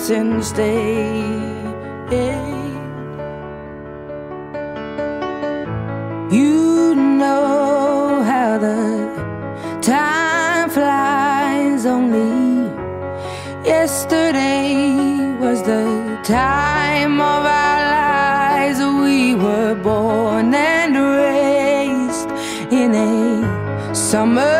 Hurts instead. You know how the time flies. Only yesterday was the time of our lives. We were born and raised in a summer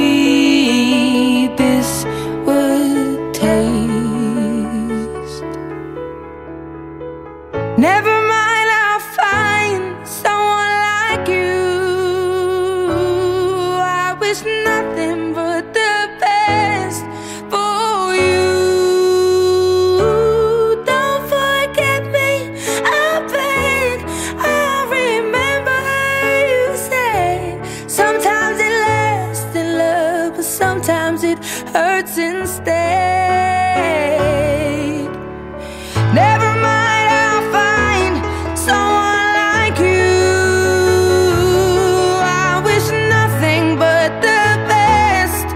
it hurts instead. Never mind, I'll find someone like you. I wish nothing but the best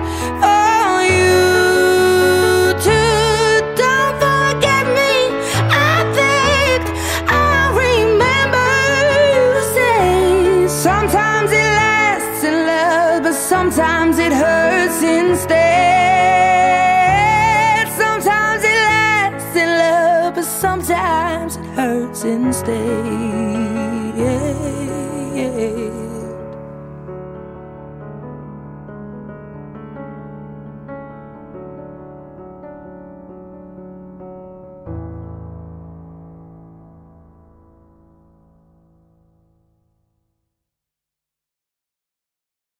for you too. Don't forget me. I think I remember you say sometimes it lasts in love, but sometimes it hurts instead. Instead.